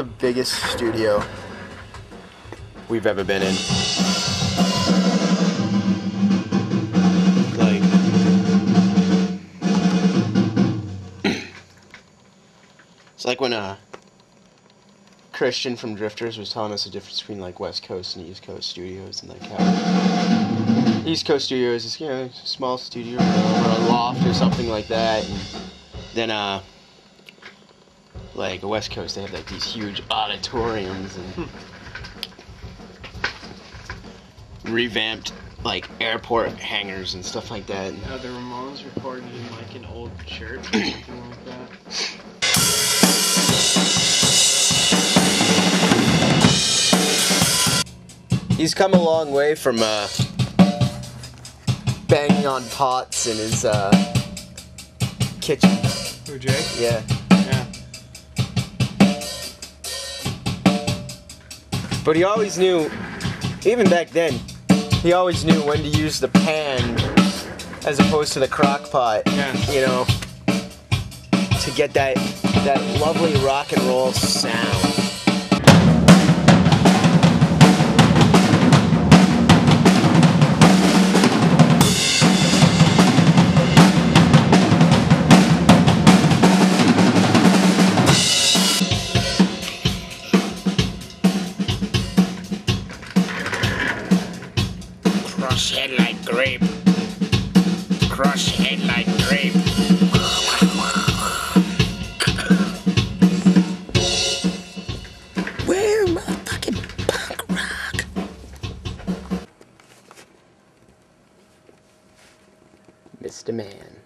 biggest studio we've ever been in. Like, it's like when uh, Christian from Drifters was telling us the difference between like West Coast and East Coast studios and like how East Coast studios is you know small studio or a loft or something like that, and then uh like West Coast they have like these huge auditoriums and revamped like airport hangars and stuff like that. Uh, the Ramones recorded in like an old church or something like that. He's come a long way from uh, banging on pots in his uh, kitchen. Who, Jake? Yeah. But he always knew, even back then, he always knew when to use the pan as opposed to the crock pot. Yeah. You know, to get that that lovely rock and roll sound. Grape. Crush head like grape. We're motherfucking punk rock. Mr. Man.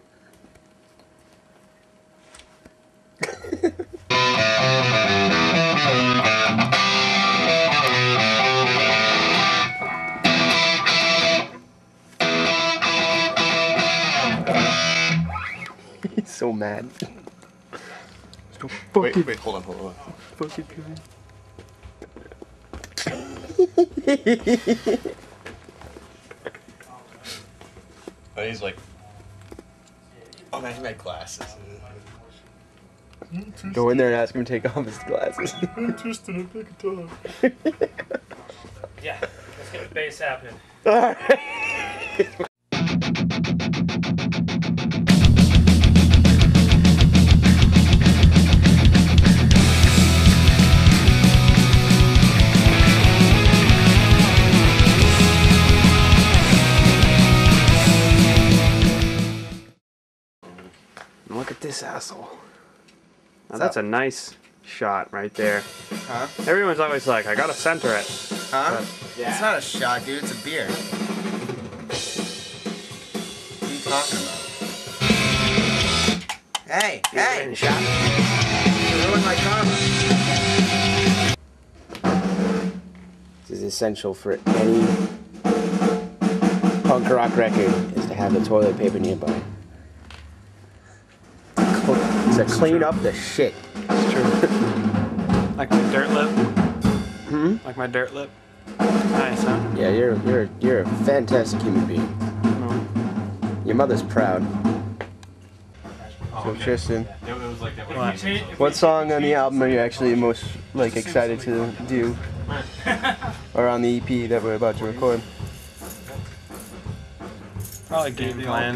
He's so mad. Wait, wait, hold on, hold on. And oh, he's like, oh man, he had glasses. Go in there and ask him to take off his glasses. Interesting, I think it's Yeah. Let's get the bass happening. Look at this asshole. Now that's a nice shot right there. Huh? Everyone's always like, I gotta center it. Huh? It's not a shot, dude. It's a beer. What are you talking about? Hey, hey! Shot. You ruined my karma. This is essential for any punk rock record is to have the toilet paper nearby. Cl- To clean up the shit. It's true. like my dirt lip. Hmm? Like my dirt lip. Nice, huh? Yeah, you're you're you're a fantastic human being. No. Your mother's proud. So Tristan, What? what song on the album are you actually most like excited to do? or on the EP that we're about to record? Probably game plan.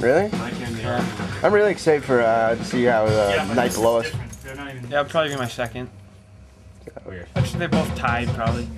Really? Yeah. I'm really excited for uh, to see how uh, Night Below Us. Yeah, I'll probably be my second. Actually, they're both tied, probably.